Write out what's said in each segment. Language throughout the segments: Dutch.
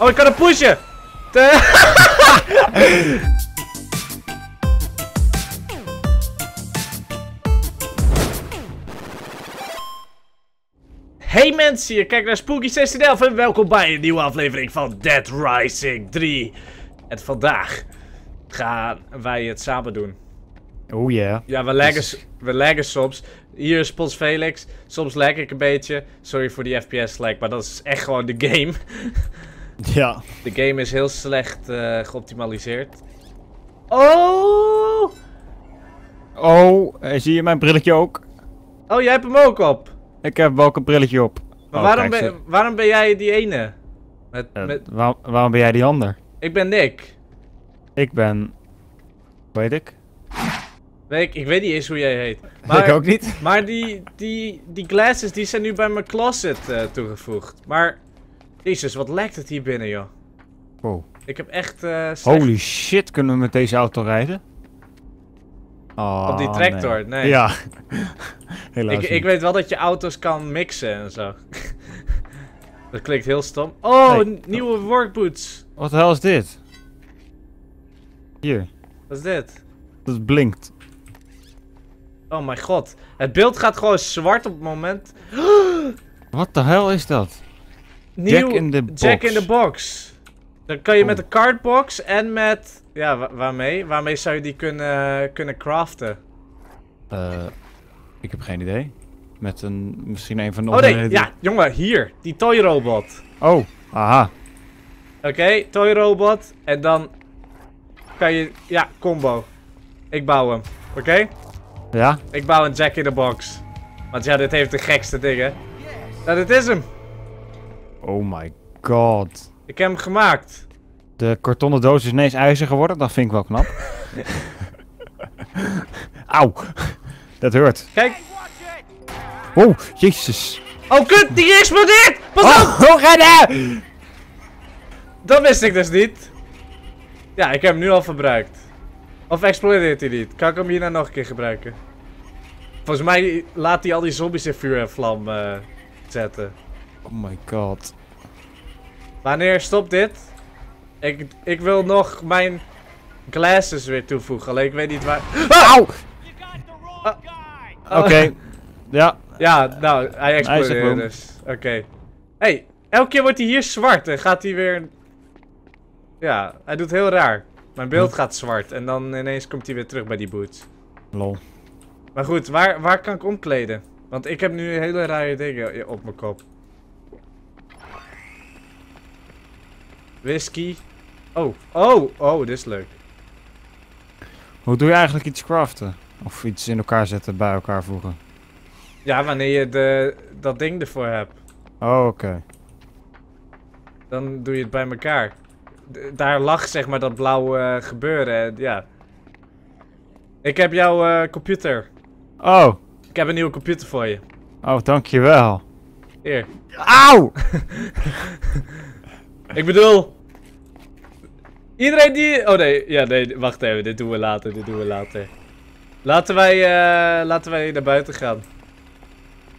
Oh, ik kan hem pushen! Te- Hey mensen, je kijkt naar Spooky 1611 en welkom bij een nieuwe aflevering van Dead Rising 3. En vandaag gaan wij het samen doen. Oh yeah. Ja, we laggen, s- we laggen soms. Hier is Pons Felix. Soms lag ik een beetje. Sorry voor die FPS lag, maar dat is echt gewoon de game. Ja. De game is heel slecht eh, geoptimaliseerd. Oh! Oh, eh, zie je mijn brilletje ook? Oh, jij hebt hem ook op. Ik heb wel ook een brilletje op. Maar Oh, waarom, kijk, ben, ze- waarom ben jij die ene? Met, eh, met, waar- waarom ben jij die ander? ik ben Nick. Ik ben... Weet ik? Weet ik, ik weet niet eens hoe jij heet. ik Maar, ook niet. maar die, die, die glasses die zijn nu bij mijn closet eh, toegevoegd. Maar, jezus, wat lijkt het hier binnen, joh. Wow. Ik heb echt eh slecht- Holy shit, kunnen we met deze auto rijden? Oh, Op die tractor, nee. Ja. Helaas Ik, ik weet wel dat je auto's kan mixen en zo. dat klinkt heel stom. Oh, Hey. nieuwe workboots. Wat de hel is dit? Hier. Wat is dit? Dat blinkt. Oh mijn god. Het beeld gaat gewoon zwart op het moment. Wat de hel is dat? Nieuw, in the Jack in the box. Dan kan je met Oh. een cardbox en met... Ja, wa- waarmee? Waarmee zou je die kunnen, kunnen craften? Eh, ik heb geen idee. Met een, misschien een van de Oh nee, ja, jongen, hier. Die toy robot. Oh, aha. Oké, toy robot. En dan kan je... Ja, combo. Ik bouw hem. Oké? Ja? Ik bouw een Jack in the box. Want ja, dit heeft de gekste dingen. Nou, dit is hem. Oh my god. Ik heb hem gemaakt. De kartonnen doos is ineens ijzer geworden. Dat vind ik wel knap. Auw. Dat hurt. Kijk. Oh, jezus. Oh, kut, die explodeert! Pas op! Oh, oh rennen! Dat wist ik dus niet. Ja, ik heb hem nu al verbruikt. Of explodeert hij niet? Kan ik hem hierna nog een keer gebruiken? Volgens mij laat hij al die zombies in vuur en vlam eh, zetten. Oh my god. Wanneer stopt dit? Ik, ik wil nog mijn glasses weer toevoegen. Alleen ik weet niet waar... Auw! Oh. Oké. Ja. Ja, nou, hij Ijzerboom. dus. Oké. hey, elke keer wordt hij hier zwart en gaat hij weer... Ja, hij doet heel raar. Mijn beeld gaat zwart en dan ineens komt hij weer terug bij die boots. Lol. Maar goed, waar, waar kan ik omkleden? Want ik heb nu hele rare dingen op mijn kop. Whisky. Oh, oh, oh, dit is leuk. Hoe doe je eigenlijk iets craften? Of iets in elkaar zetten, bij elkaar voegen? Ja, wanneer je de, dat ding ervoor hebt, Oh, oké. dan doe je het bij elkaar. D- daar lag zeg maar dat blauwe eh, gebeuren, en ja. Ik heb jouw eh, computer. Oh. Ik heb een nieuwe computer voor je. Oh, dankjewel. Hier. Auw! Ik bedoel... Iedereen die... Oh nee, ja nee, wacht even. Dit doen we later, dit doen we later. Laten wij, eh, laten wij naar buiten gaan.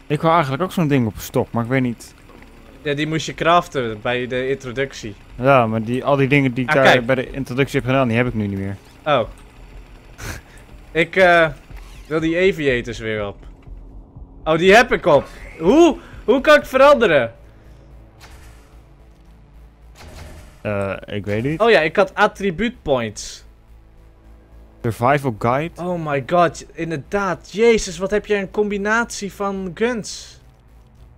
Ik wou eigenlijk ook zo'n ding op een stok, maar ik weet niet. Ja, die moest je craften bij de introductie. Ja, maar die, al die dingen die ik Ah, daar bij de introductie heb gedaan, die heb ik nu niet meer. Oh. ik eh, wil die aviators weer op. Oh, die heb ik op. Hoe? Hoe kan ik veranderen? Eh, ik weet niet. Oh ja, ik had attribuut points. Survival guide? Oh my god, inderdaad. Jezus, wat heb jij een combinatie van guns.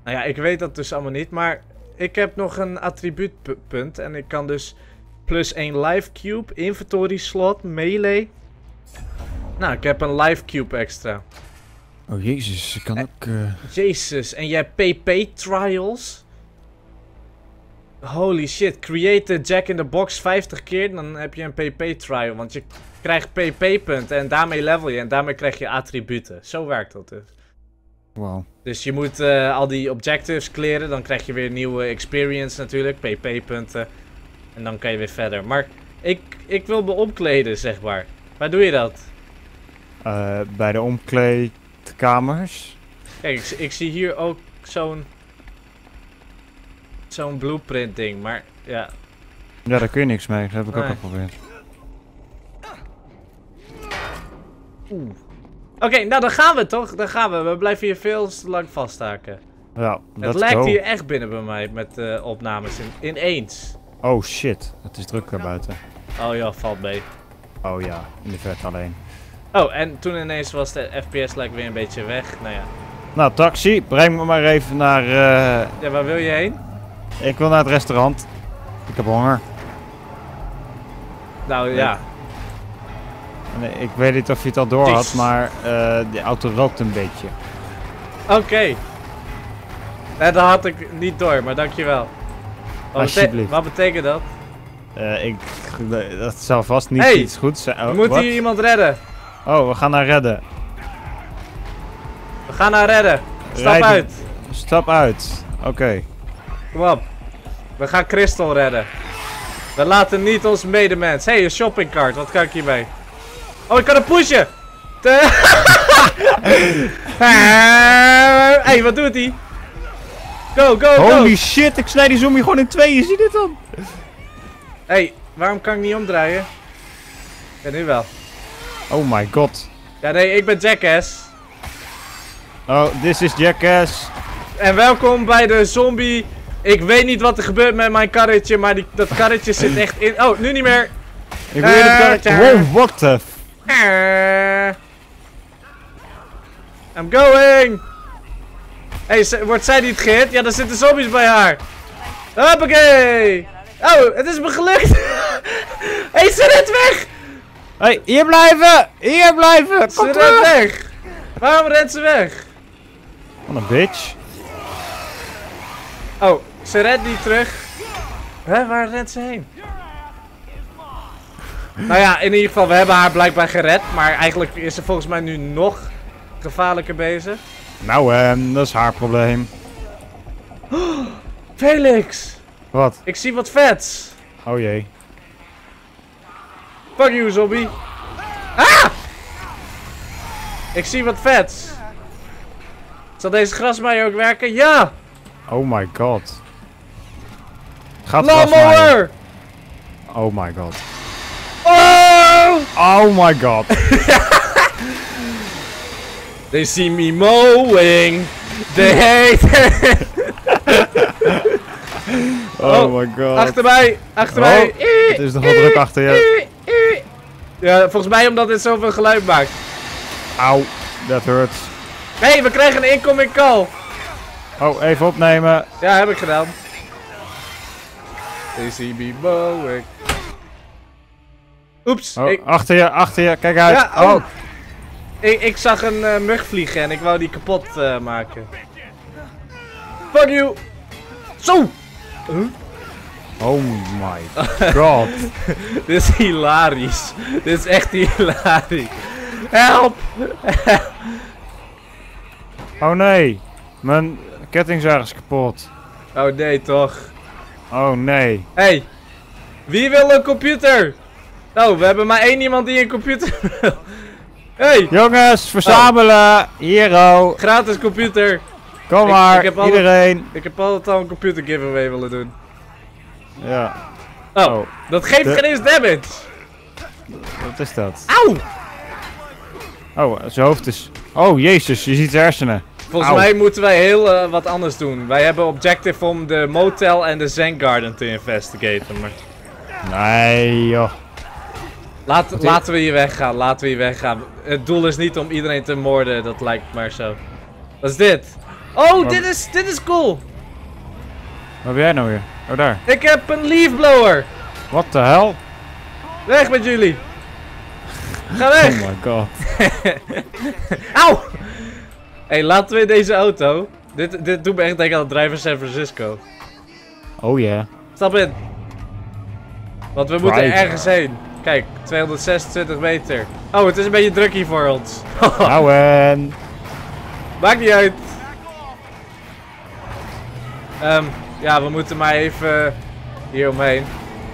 Nou ja, ik weet dat dus allemaal niet, maar ik heb nog een attribuutpunt. En ik kan dus plus 1 life cube, inventory slot, melee. Nou, ik heb een life cube extra. Oh jezus, ik kan ook... eh, Jezus, en jij hebt PP trials? Holy shit, create Jack in the Box 50 keer, dan heb je een PP trial. Want je krijgt PP punten en daarmee level je en daarmee krijg je attributen. Zo werkt dat dus. Wow. Dus je moet eh, al die objectives clearen, dan krijg je weer nieuwe experience natuurlijk, PP punten. En dan kan je weer verder. Maar ik, ik wil me omkleden, zeg maar. Waar doe je dat? Eh, bij de omkleedkamers. Kijk, ik, ik zie hier ook zo'n... Zo'n blueprint ding, maar ja. Ja, daar kun je niks mee. Dat heb ik ook al geprobeerd. Oké, nou dan gaan we toch? Dan gaan we. We blijven hier veel te lang vasthaken. Ja, Het lijkt hier echt binnen bij mij met eh, opnames in, ineens. Oh shit, het is druk daar buiten. Oh ja, valt mee. Oh ja, in de verte alleen. Oh, en toen ineens was de FPS lijkt weer een beetje weg. Nou ja. Nou, taxi, breng me maar even naar... eh, Ja, waar wil je heen? Ik wil naar het restaurant. Ik heb honger. Nou ja. Nee, ik weet niet of je het al door had, maar eh die auto rookt een beetje. Oké. Nee, dat had ik niet door, maar dankjewel. Wat, Alsjeblieft. wat betekent dat? Eh, ik, dat zal vast niet Hey, iets goeds zijn. We Oh, moeten wat? hier iemand redden. Oh, we gaan naar redden. We gaan haar redden. Stap uit. Stap uit. Oké. Kom op. We gaan Crystal redden. We laten niet ons medemens. Hé, hey, een shoppingcart. Wat kan ik hiermee? Oh, ik kan hem pushen. Te- Hé, hey, wat doet hij? Go, go, go. Holy shit, ik snij die zombie gewoon in tweeën. Zie dit dan? hey, waarom kan ik niet omdraaien? Ja, nu wel. Oh my god. Ja, nee, ik ben Jackass. Oh, this is Jackass. En welkom bij de zombie. Ik weet niet wat er gebeurt met mijn karretje, maar die, dat karretje zit echt in. Oh, nu niet meer. Ik de Eh, karretje. tja. Wow, what the. Eh. I'm going. Hey, z- wordt zij niet gehit? Ja, er zitten zombies bij haar. Hoppakee. Oh, het is me gelukt. hey, ze rent weg. Hey, hier blijven! Hier blijven! Ze Kom rent terug! weg. Waarom rent ze weg? Wat een bitch. Oh, ze rent niet terug. Hè, waar rent ze heen? Nou ja, in ieder geval, we hebben haar blijkbaar gered. Maar eigenlijk is ze volgens mij nu nog gevaarlijker bezig. Nou, ehm, dat is haar probleem. Felix, Wat? ik zie wat vets. Oh jee. Fuck you, zombie. Ah! Ik zie wat vets. Zal deze grasmaaier ook werken? Ja! Oh my god. Gaat. Lawnmower! Oh my god. Oh! Oh my god. They see me mowing. They hate Oh, Oh, my god. Achter mij! Achter Oh, mij! Het is nog wel druk achter je. Ja, volgens mij omdat dit zoveel geluid maakt. Auw, that hurts. Hé, hey, we krijgen een incoming call. Oh, even opnemen. Ja, heb ik gedaan. Me mowing. Oeps, Oh, ik, achter je, achter je. Kijk uit. Ja, oh. oh. ik, ik zag een eh, mug vliegen en ik wou die kapot eh, maken. Fuck you! Zo! Oh my god. Dit is hilarisch. Dit is echt hilarisch. Help! Oh nee. Mijn kettingzaag is kapot. Oh nee, toch. Oh nee. Hey, wie wil een computer? Oh, we hebben maar één iemand die een computer wil. Hey, Jongens, verzamelen. Hero. gratis computer. Kom Ik- maar. ik heb Iedereen. Ik heb altijd al een computer giveaway willen doen. Ja. Oh, Oh, dat geeft De- geen eens damage. wat is dat? Auw! Oh, zijn hoofd is... Oh, jezus, je ziet zijn hersenen. Volgens mij moeten wij heel eh, wat anders doen. Wij hebben objective om de motel en de Zen Garden te investigaten. Maar Nee, joh. laat, is- laten we hier weggaan, laten we hier weggaan. Het doel is niet om iedereen te moorden, dat lijkt maar zo. Wat is dit? Oh, Wat? dit is, dit is cool. Waar ben jij nou weer? Oh, daar. Ik heb een leaf blower. What the hell? Weg met jullie. Ga weg. Oh my god. Auw! Hey, laten we in deze auto. Dit, dit doet me echt denken aan het drijven San Francisco. Oh yeah. Stap in. Want we moeten ergens heen. Kijk, 226 meter. Oh, het is een beetje druk hier voor ons. Nou en... Maakt niet uit. Ehm, ja, we moeten maar even hier omheen.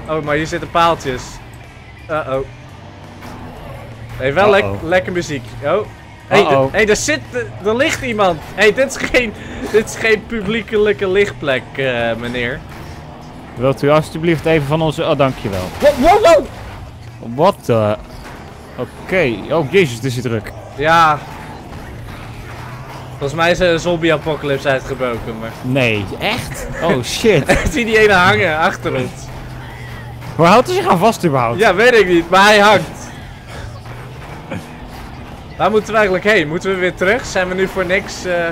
Oh, maar hier zitten paaltjes. Uh-oh. Hey, wel lekker muziek. Oh. Hey, Uh-oh. d- hey, er zit, er ligt iemand. Hey, dit is geen, dit is geen publiekelijke lichtplek, eh, meneer. Wilt u alsjeblieft even van onze... Oh, dankjewel. Wow, wow, wow! Wat de... Oké. Oh, jezus, het is hier druk. Ja. Volgens mij is er een zombie-apocalypse uitgebroken, maar... Nee, echt? Oh, shit. Ik zie die ene hangen achter ons. Waar houdt hij zich aan vast überhaupt? Ja, weet ik niet, maar hij hangt. Waar moeten we eigenlijk heen? Moeten we weer terug? Zijn we nu voor niks... eh,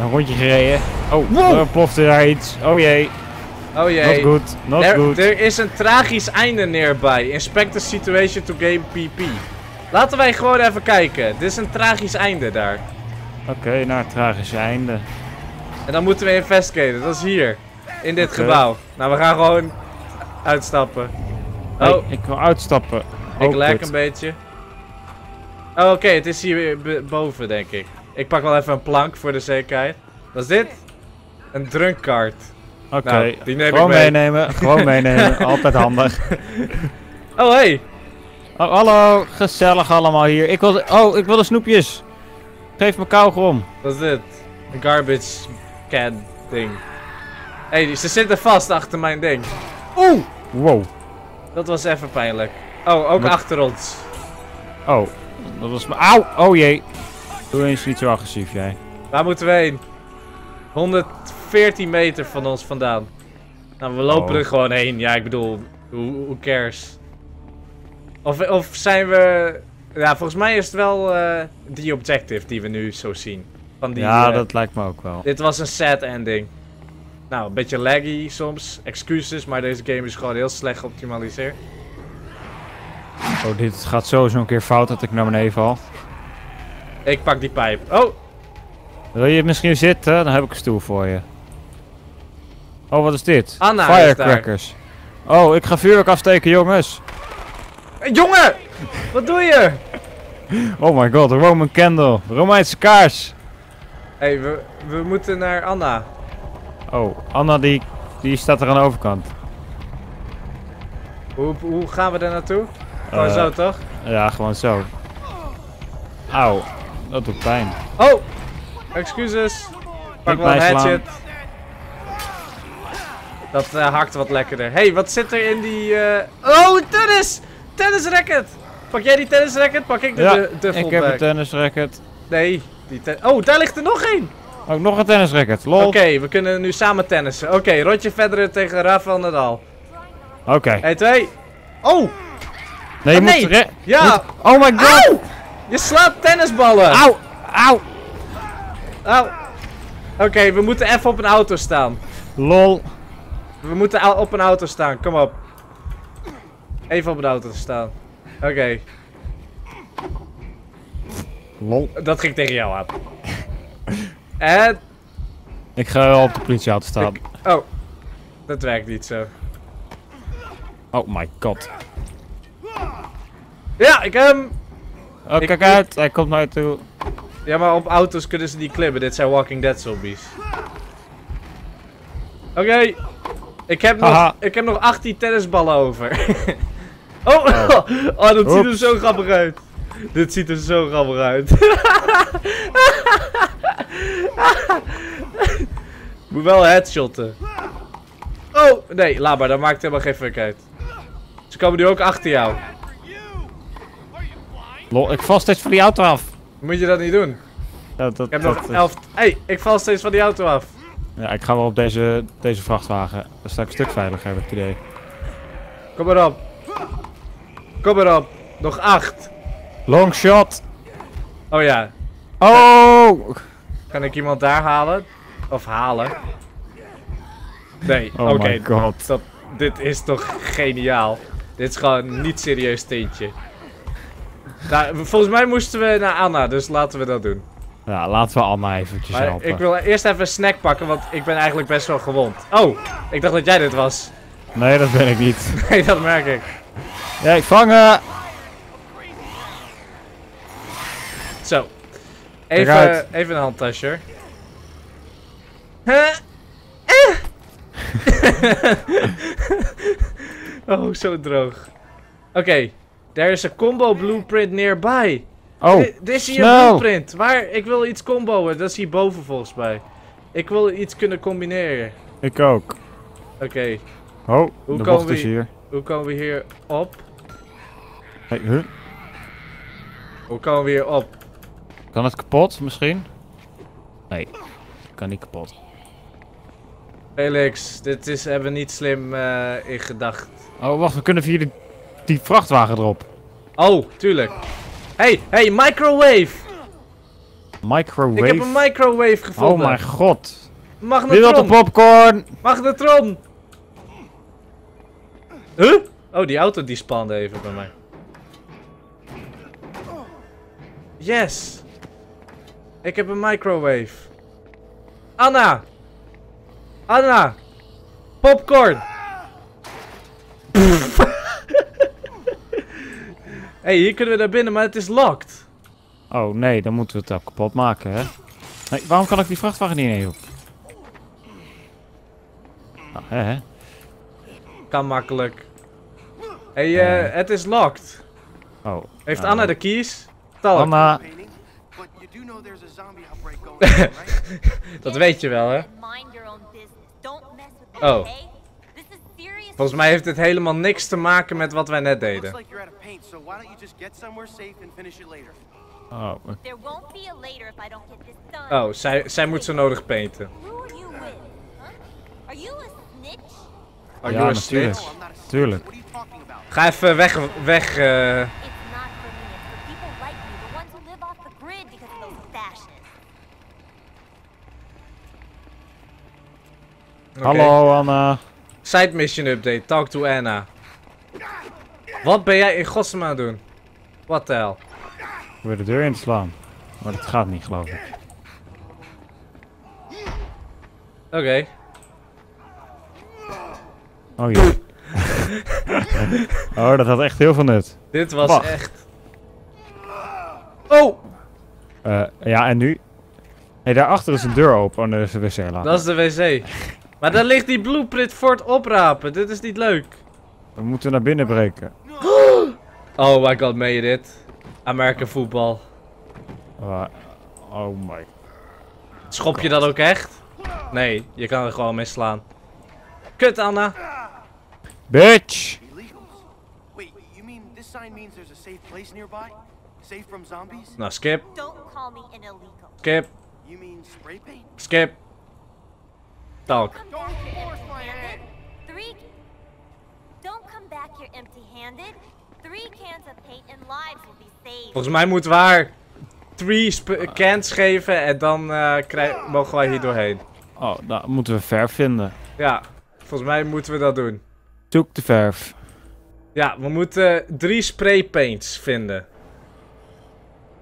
Een rondje gereden. Oh, Wow. er plofte daar iets. Oh jee. Oh Not jee. good. Not er, good. er is een tragisch einde neerbij. Inspect the situation to gain PP. Laten wij gewoon even kijken. Dit is een tragisch einde daar. Oké, naar het tragische einde. En dan moeten we investigaten. Dat is hier. In dit gebouw. Nou, we gaan gewoon uitstappen. Oh, Hey, ik wil uitstappen. ik Oh, kut. een beetje. Oh, oké. het is hier boven, denk ik. Ik pak wel even een plank voor de zekerheid. Wat is dit? Een drunkkaart. Oké, Nou, die neem ik gewoon mee. meenemen. Gewoon meenemen. Altijd handig. Oh, hey. Oh, hallo, gezellig allemaal hier. Ik wil, oh, ik wil de snoepjes. Geef me kauwgom. Wat is dit? Een garbage can ding. Hé, hey, ze zitten vast achter mijn ding. Oeh! Wow. Dat was even pijnlijk. Oh, ook achter ons. Oh, dat was me. Auw! Oh jee. Doe eens niet zo agressief, jij. Waar moeten we heen? 114 meter van ons vandaan. Nou, we lopen Oh. er gewoon heen. Ja, ik bedoel, who, who cares? Of, of zijn we... Ja, volgens mij is het wel eh die objective die we nu zo zien. Van die, ja, eh, dat lijkt me ook wel. Dit was een sad ending. Nou, een beetje laggy soms. Excuses, maar deze game is gewoon heel slecht geoptimaliseerd. Oh, dit gaat sowieso een keer fout dat ik naar beneden val. Ik pak die pijp. Oh, Wil je misschien zitten? Dan heb ik een stoel voor je. Oh, wat is dit? Anna Firecrackers. Oh, ik ga vuurwerk afsteken, jongens. Hey, jongen! Wat doe je? Oh my god, Roman candle. Romeinse kaars. Hé, hey, we, we moeten naar Anna. Oh, Anna die, die staat er aan de overkant. Hoe, hoe gaan we daar naartoe? Gewoon Eh, zo, toch? Ja, gewoon zo. Auw, dat doet pijn. Oh! Excuses. Pak wel een hatchet. Dat eh, hakt wat lekkerder. Hé, hey, wat zit er in die... eh, Oh, tennis! Tennisracket! Pak jij die tennisracket? Pak ik de, Ja, ik heb een tennisracket. Nee, die ten- Oh, daar ligt er nog één! Ook nog een tennisracket, lol. Oké, we kunnen nu samen tennissen. Oké, rondje verder tegen Rafael Nadal. Oké. 1, 2. Oh! Nee, je Oh, moet... nee. Ja! moet- Oh my god! Je slaat tennisballen! Auw! Auw! Auw. Oké, we moeten even op een auto staan. Lol. We moeten op een auto staan, kom op. Even op een auto staan. Oké, Lol. dat ging tegen jou aan. En... Ik ga wel op de politieauto staan. Ik- oh, dat werkt niet zo. Oh my god. Ja, ik heb hem! Oh, Ik- kijk ik- uit. Hij komt naar je toe. Ja, maar op auto's kunnen ze niet klimmen. Dit zijn Walking Dead zombies. Oké. Ik, heb nog, ik heb nog 18 tennisballen over. oh, oh. dat ziet er zo grappig uit. Dit ziet er zo grappig uit. Moet wel headshotten. Oh, nee, laat maar. Dat maakt helemaal geen fuck uit. Ze komen nu ook achter jou. Lol, ik val steeds van die auto af. Moet je dat niet doen? Ja, dat, Ik heb dat nog is- 11... hey, ik val steeds van die auto af. Ja, ik ga wel op deze, deze vrachtwagen. Dan sta ik een stuk veiliger, heb ik het idee. Kom maar op. Kom maar op. Nog acht. Long shot! Oh ja. Oh! Kan ik iemand daar halen? Of halen? Nee. Oh Oké. dat- Dit is toch geniaal. Dit is gewoon een niet serieus tintje. Nou, volgens mij moesten we naar Anna, dus laten we dat doen. Ja, laten we Anna eventjes Maar helpen. ik wil eerst even een snack pakken, want ik ben eigenlijk best wel gewond. Oh, ik dacht dat jij dit was. Nee, dat ben ik niet. Nee, dat merk ik. Ja, vangen! Zo. Kijk Even, even een handtasje. Huh? Eh. oh, zo droog. Oké, there is a combo blueprint nearby. Oh, Di- Dit is hier een blueprint. Waar? Ik wil iets comboen. Dat is hierboven volgens mij. Ik wil iets kunnen combineren. ik ook. Oké. Oh, Hoe de komen bocht we is hier-. Hoe komen we hier op? Hey, huh? Hoe komen we hier op? Kan het kapot misschien? Nee, kan niet kapot. Felix, dit is, hebben we niet slim eh in gedacht. Oh, wacht, we kunnen via die, die vrachtwagen erop. Oh, tuurlijk. Hey, hey, microwave! Microwave. Ik heb een microwave gevonden. oh mijn god. Wie wil de Magnetron! popcorn? Magnetron! Huh? Oh, die auto die spande even bij mij. Yes! Ik heb een microwave. Anna! Anna! Popcorn! hey, hier kunnen we naar binnen, maar het is locked. Oh nee, dan moeten we het ook kapot maken, hè? Nee, waarom kan ik die vrachtwagen niet in? Nou, hè, hè? Kan makkelijk. Hey, eh, Eh. het is locked. Oh. Heeft nou, Anna de keys? Talk. Anna? Dat weet je wel, hè? Oh. Volgens mij heeft dit helemaal niks te maken met wat wij net deden. oh, There won't be a later if I don't get this done. Oh, zij, zij moet zo nodig painten. Are Ja, you a natuurlijk. Tuurlijk. Ga even weg, weg. eh, oké. Hallo Anna. Side mission update, talk to Anna. Wat ben jij in godsnaam aan het doen? What the hell? Ik wil de deur inslaan. Maar dat gaat niet, geloof ik. Oké. Oh jee. oh, dat had echt heel veel nut. Dit was Wacht. echt... Oh! Eh, ja, en nu? Hé, hey, daarachter is een deur open. Oh, nee, dat is de wc laten. Dat is de wc. Maar daar ligt die blueprint voor het oprapen. Dit is niet leuk. We moeten naar binnen breken. Oh my god, meen je dit? American voetbal. Wa- oh my. Schop je dat ook echt? Nee, je kan er gewoon mee slaan. Kut, Anna. Bitch! Illegals? Wait, you mean this sign means there's a safe place nearby? Safe from zombies? Nou, skip, skip, skip. Talk. Come back here empty-handed. Three. Don't come back here empty-handed. Three cans of paint and lives will be saved. Volgens mij moeten we haar three sp- cans geven en dan eh, mogen wij hier doorheen. Oh, dan moeten we verf vinden. Ja, volgens mij moeten we dat doen. Zoek de verf. Ja, we moeten drie spraypaints vinden.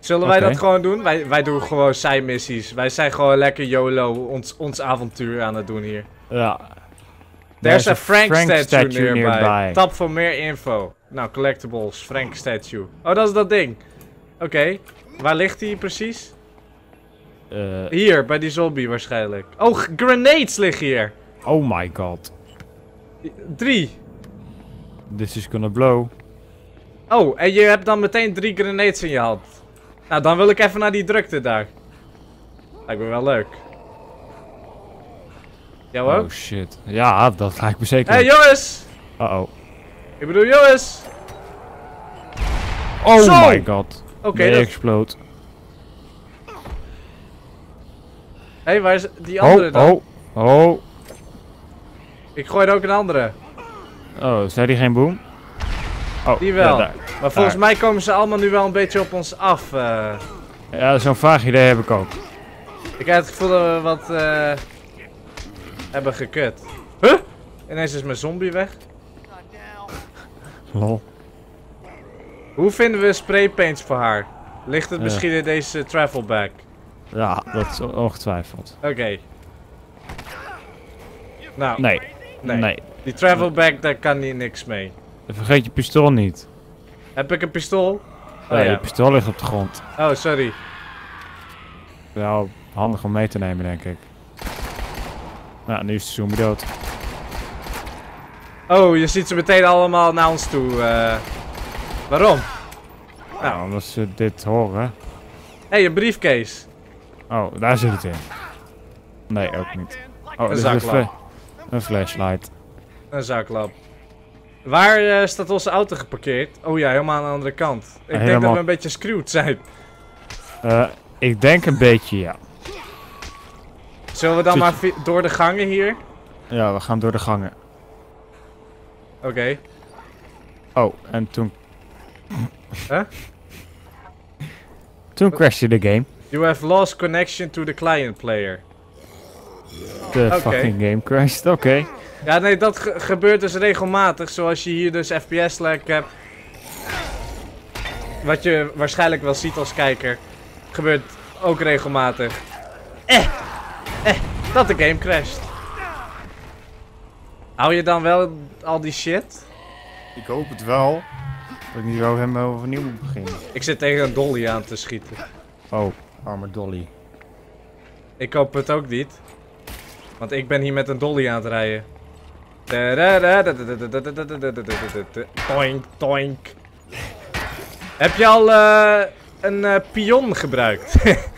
Zullen wij dat gewoon doen? Wij, wij doen gewoon zijmissies. Wij zijn gewoon lekker YOLO ons, ons avontuur aan het doen hier. Ja. There's There's a Frank, statue, nearby. nearby. Tap voor meer info. Nou, collectibles, Frank statue. Oh, dat is dat ding. Oké, waar ligt die precies? Eh, Hier, bij die zombie waarschijnlijk. Oh, grenades liggen hier. oh my god. Drie. This is gonna blow. Oh, en je hebt dan meteen drie grenades in je hand. Nou, dan wil ik even naar die drukte daar. Lijkt me wel leuk. Jou ook? Oh shit. Ja, dat lijkt me zeker. Hé, hey, jongens! Uh oh. Ik bedoel, jongens! Oh Zo! my god. Oké, Nee, dat... explode. Hé, waar is die andere Oh, dan? oh, oh. Ik gooi er ook een andere. Oh, zei die geen boom? Oh, Die wel. Ja, daar. Maar volgens mij komen ze allemaal nu wel een beetje op ons af. eh. ja zo'n vaag idee heb ik ook. ik heb het gevoel dat we wat eh, hebben gekut. Huh? Ineens is mijn zombie weg. Lol. Hoe vinden we spraypaints voor haar? Ligt het misschien in deze travel bag? Ja, dat is ongetwijfeld. Oké. Nou, Nee, nee. nee. Die travel bag, daar kan niet niks mee. Vergeet je pistool niet. Heb ik een pistool? Oh nee, ja. je pistool ligt op de grond. Oh, sorry. Wel handig om mee te nemen, denk ik. Nou, nu is de zombie dood. Oh, je ziet ze meteen allemaal naar ons toe. eh. waarom? Nou, omdat ze dit horen. Hé, hey, een briefcase. Oh, daar zit het in. Nee, ook niet. Oh, een, zaklamp. fla- een flashlight. Een zaklamp. Waar eh, staat onze auto geparkeerd? Oh ja, helemaal aan de andere kant. Ik denk dat we een beetje screwed zijn. Eh, ik denk een beetje, ja. Zullen we dan maar door de gangen hier? Ja, we gaan door de gangen. Oké. Oh, en toen... Huh? Toen crashte de game. You have lost connection to the client player. De fucking game crashed, oké. Ja, nee, dat ge- gebeurt dus regelmatig. Zoals je hier dus FPS-lag hebt. Wat je waarschijnlijk wel ziet als kijker. Gebeurt ook regelmatig. Eh! Eh! Dat de game crasht. Hou je dan wel al die shit? Ik hoop het wel. Dat ik niet zo helemaal overnieuw moet beginnen. Ik zit tegen een dolly aan te schieten. Oh, arme Dolly. Ik hoop het ook niet. Want ik ben hier met een dolly aan het rijden. Toink, toink. Heb je al eh, een eh, pion gebruikt?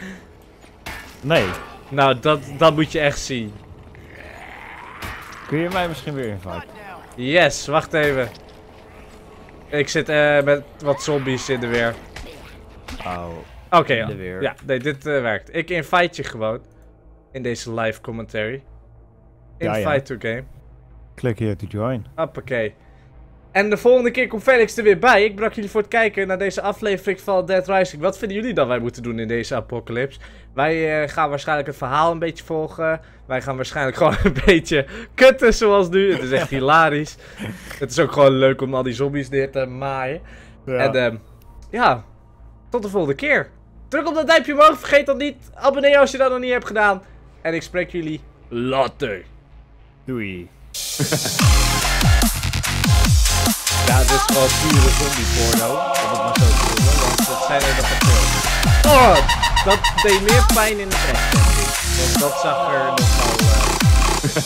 Nee. nou, dat, dat moet je echt zien. Kun je mij misschien weer inviten? Yes, wacht even. Ik zit eh, met wat zombies in de weer. Oh. Oké, ja. weer. ja, nee, dit werkt. Ik invite je gewoon. In deze live commentary. Ja, Invite ja. to game. Klik hier to join. Hoppakee. En de volgende keer komt Felix er weer bij. Ik bedank jullie voor het kijken naar deze aflevering van Dead Rising. Wat vinden jullie dat wij moeten doen in deze apocalypse? Wij eh, gaan waarschijnlijk het verhaal een beetje volgen. Wij gaan waarschijnlijk gewoon een beetje kutten zoals nu. Het is echt hilarisch. Het is ook gewoon leuk om al die zombies neer te maaien. En ehm, ja, tot de volgende keer. Druk op dat duimpje omhoog. Vergeet dat niet. Abonneer als je dat nog niet hebt gedaan. En ik spreek jullie later. Doei. Ja, dit is gewoon pure zombie porno. Om het maar zo te noemen, want dat zijn er nog veel. Oh, dat deed meer pijn in de rest, denk ik. Want dat zag er nogal... eh,